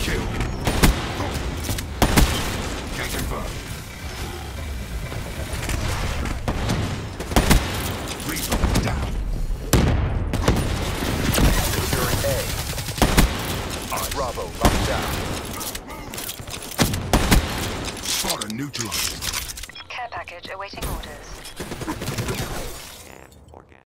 kill. Kill confirmed. Reaper down. Securing A. Bravo, locked down. Spotter neutralized. Care package awaiting orders.